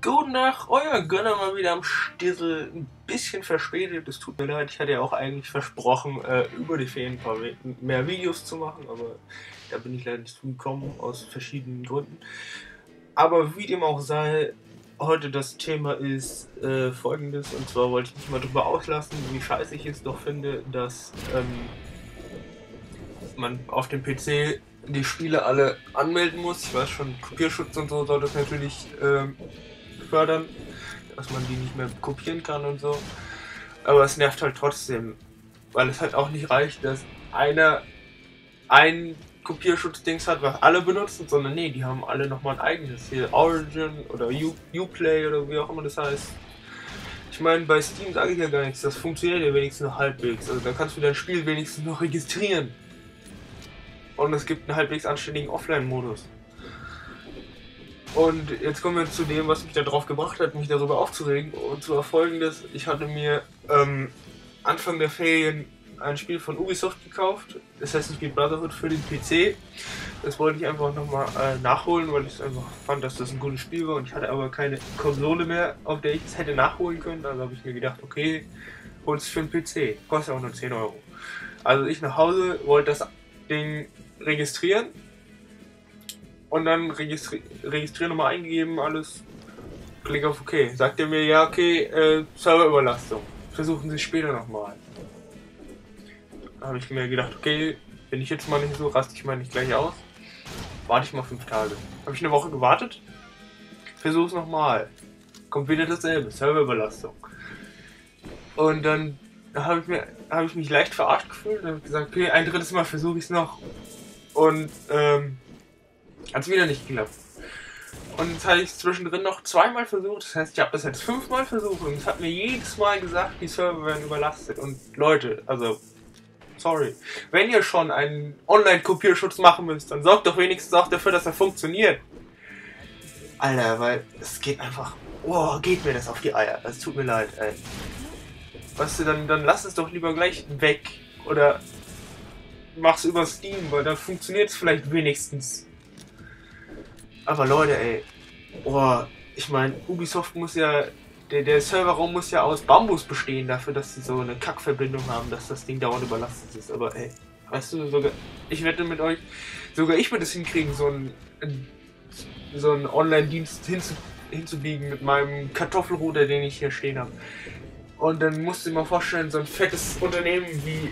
Guten Tag, euer Gönner mal wieder am Stissel. Ein bisschen verspätet, es tut mir leid. Ich hatte ja auch eigentlich versprochen, äh, über die Ferien ein paar mehr Videos zu machen, aber da bin ich leider nicht zugekommen, aus verschiedenen Gründen. Aber wie dem auch sei, heute das Thema ist äh, folgendes, und zwar wollte ich mich mal darüber auslassen, wie scheiße ich es doch finde, dass ähm, man auf dem PC die Spiele alle anmelden muss. Ich weiß schon, Kopierschutz und so soll das natürlich ähm, fördern, dass man die nicht mehr kopieren kann und so. Aber es nervt halt trotzdem, weil es halt auch nicht reicht, dass einer ein Kopierschutzdings hat, was alle benutzen, sondern nee, die haben alle nochmal ein eigenes. Hier Origin oder Uplay oder wie auch immer das heißt. Ich meine, bei Steam sage ich ja gar nichts, das funktioniert ja wenigstens noch halbwegs. Also da kannst du dein Spiel wenigstens noch registrieren. Und es gibt einen halbwegs anständigen Offline-Modus. Und jetzt kommen wir zu dem, was mich darauf gebracht hat, mich darüber aufzuregen. Und zwar folgendes: Ich hatte mir ähm, Anfang der Ferien ein Spiel von Ubisoft gekauft, Assassin's Creed Brotherhood für den PC. Das wollte ich einfach nochmal äh, nachholen, weil ich einfach fand, dass das ein gutes Spiel war. Und ich hatte aber keine Konsole mehr, auf der ich es hätte nachholen können. Also habe ich mir gedacht, okay, hol es für den PC. Kostet auch nur 10 Euro. Also ich nach Hause, wollte das Ding registrieren und dann registri registrieren nochmal eingegeben, alles. Klick auf OK. Sagt er mir, ja, okay, äh, Serverüberlastung. Versuchen Sie später nochmal. Da habe ich mir gedacht, okay, bin ich jetzt mal nicht so, raste ich mal nicht gleich aus. Warte ich mal fünf Tage. Habe ich eine Woche gewartet. Versuch's nochmal. Kommt wieder dasselbe, Serverüberlastung. Und dann habe ich, hab ich mich leicht verarscht gefühlt und habe gesagt, okay, ein drittes Mal versuche ich es noch. Und ähm, hat es wieder nicht geklappt. Und jetzt habe ich es zwischendrin noch zweimal versucht. Das heißt, ich habe das jetzt fünfmal versucht und es hat mir jedes Mal gesagt, die Server werden überlastet. Und Leute, also, sorry. Wenn ihr schon einen Online-Kopierschutz machen müsst, dann sorgt doch wenigstens auch dafür, dass er funktioniert. Alter, weil es geht einfach. Oh, geht mir das auf die Eier. Es tut mir leid, ey. Weißt du, dann, dann lass es doch lieber gleich weg. Oder mach's über Steam, weil dann funktioniert es vielleicht wenigstens. Aber Leute, ey, oh, ich meine, Ubisoft muss ja, der, der Serverraum muss ja aus Bambus bestehen dafür, dass sie so eine Kackverbindung haben, dass das Ding dauernd überlastet ist. Aber ey, weißt du, sogar, ich wette mit euch, sogar ich würde es hinkriegen, so ein, so einen Online-Dienst hinzu, hinzubiegen mit meinem Kartoffelruder, den ich hier stehen habe. Und dann musst du dir mal vorstellen, so ein fettes Unternehmen wie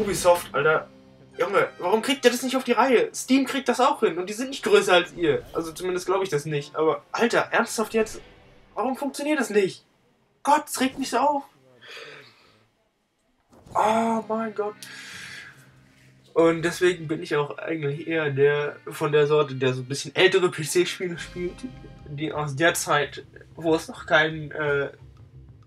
Ubisoft, Alter, Junge, warum kriegt ihr das nicht auf die Reihe? Steam kriegt das auch hin und die sind nicht größer als ihr. Also zumindest glaube ich das nicht. Aber Alter, ernsthaft jetzt? Warum funktioniert das nicht? Gott, es regt mich so auf. Oh mein Gott. Und deswegen bin ich auch eigentlich eher der von der Sorte, der so ein bisschen ältere PC-Spiele spielt, die aus der Zeit, wo es noch keinen äh,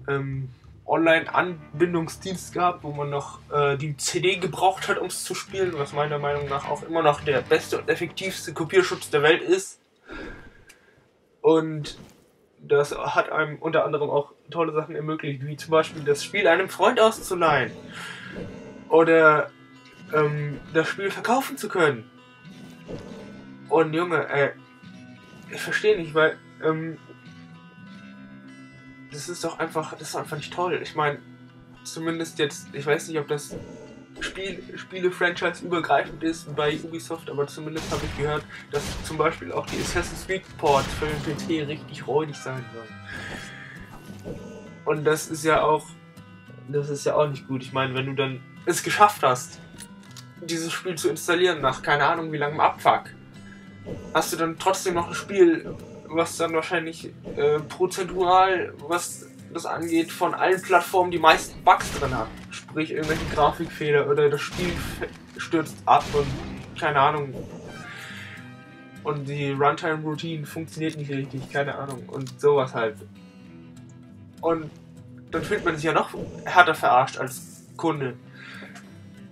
ähm, Online-Anbindungsdienst gab, wo man noch äh, die CD gebraucht hat, um es zu spielen, was meiner Meinung nach auch immer noch der beste und effektivste Kopierschutz der Welt ist. Und das hat einem unter anderem auch tolle Sachen ermöglicht, wie zum Beispiel das Spiel einem Freund auszuleihen oder ähm, das Spiel verkaufen zu können. Und Junge, äh, ich verstehe nicht, weil ähm, das ist doch einfach, das ist einfach nicht toll. Ich meine, zumindest jetzt, ich weiß nicht, ob das Spiel, Spiele-Franchise übergreifend ist bei Ubisoft, aber zumindest habe ich gehört, dass zum Beispiel auch die Assassin's Creed Ports für den PC richtig räudig sein sollen. Und das ist ja auch, das ist ja auch nicht gut. Ich meine, wenn du dann es geschafft hast, dieses Spiel zu installieren nach keine Ahnung wie langem Abfuck, hast du dann trotzdem noch ein Spiel, was dann wahrscheinlich äh, prozentual, was das angeht, von allen Plattformen die meisten Bugs drin hat. Sprich, irgendwelche Grafikfehler oder das Spiel stürzt ab und keine Ahnung. Und die Runtime-Routine funktioniert nicht richtig, keine Ahnung. Und sowas halt. Und dann fühlt man sich ja noch härter verarscht als Kunde.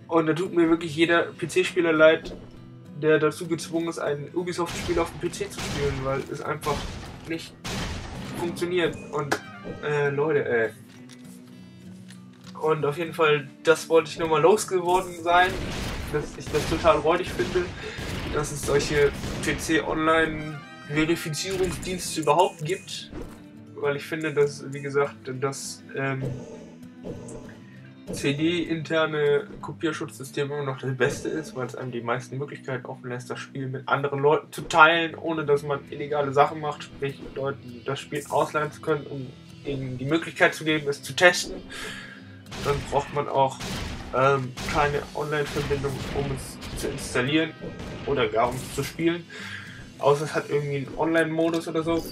Und da tut mir wirklich jeder PC-Spieler leid, der dazu gezwungen ist, ein Ubisoft-Spiel auf dem PC zu spielen, weil es einfach nicht funktioniert. Und äh, Leute, ey. Und auf jeden Fall, das wollte ich nur mal losgeworden sein, dass ich das total räudig finde, dass es solche PC-Online-Verifizierungsdienste überhaupt gibt, weil ich finde, dass, wie gesagt, das ähm, CD-interne Kopierschutzsystem immer noch das Beste ist, weil es einem die meisten Möglichkeiten offen lässt, das Spiel mit anderen Leuten zu teilen, ohne dass man illegale Sachen macht, sprich Leuten das Spiel ausleihen zu können, um ihnen die Möglichkeit zu geben, es zu testen. Dann braucht man auch ähm, keine Online-Verbindung, um es zu installieren oder gar um es zu spielen. Außer es hat irgendwie einen Online-Modus oder so.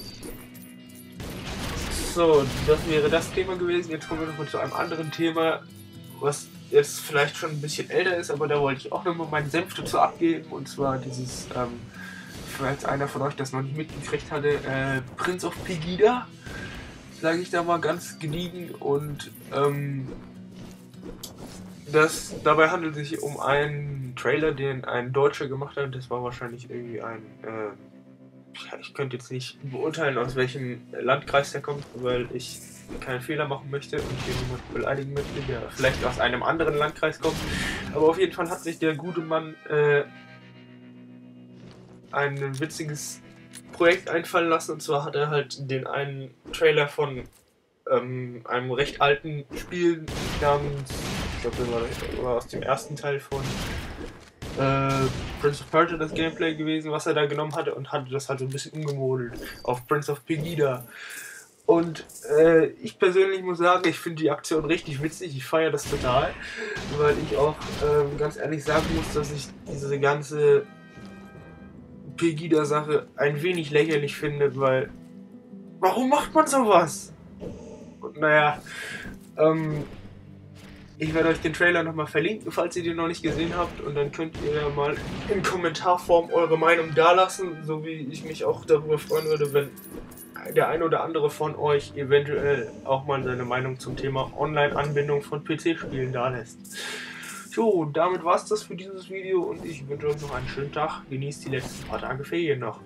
So, das wäre das Thema gewesen. Jetzt kommen wir nochmal zu einem anderen Thema, was jetzt vielleicht schon ein bisschen älter ist, aber da wollte ich auch nochmal meinen Senf dazu abgeben. Und zwar dieses, ähm, falls einer von euch das noch nicht mitgekriegt hatte, äh, Prince of Pegida, sage ich da mal ganz gediegen. Und ähm, das, dabei handelt es sich um einen Trailer, den ein Deutscher gemacht hat. Das war wahrscheinlich irgendwie ein. Äh, ich könnte jetzt nicht beurteilen, aus welchem Landkreis der kommt, weil ich keinen Fehler machen möchte und niemanden beleidigen möchte, der vielleicht aus einem anderen Landkreis kommt. Aber auf jeden Fall hat sich der gute Mann äh, ein witziges Projekt einfallen lassen. Und zwar hat er halt den einen Trailer von ähm, einem recht alten Spiel namens, ich glaube, das war, war aus dem ersten Teil von äh, Prince of Persia das Gameplay gewesen, was er da genommen hatte und hatte das halt so ein bisschen umgemodelt auf Prince of Pegida. Und äh, ich persönlich muss sagen, ich finde die Aktion richtig witzig, ich feiere das total, weil ich auch äh, ganz ehrlich sagen muss, dass ich diese ganze Pegida-Sache ein wenig lächerlich finde, weil warum macht man sowas? Und naja, ähm, ich werde euch den Trailer nochmal verlinken, falls ihr den noch nicht gesehen habt. Und dann könnt ihr ja mal in Kommentarform eure Meinung dalassen, so wie ich mich auch darüber freuen würde, wenn der ein oder andere von euch eventuell auch mal seine Meinung zum Thema Online-Anbindung von PC-Spielen dalässt. So, damit war es das für dieses Video und ich wünsche euch noch einen schönen Tag. Genießt die letzten paar Tage Ferien noch.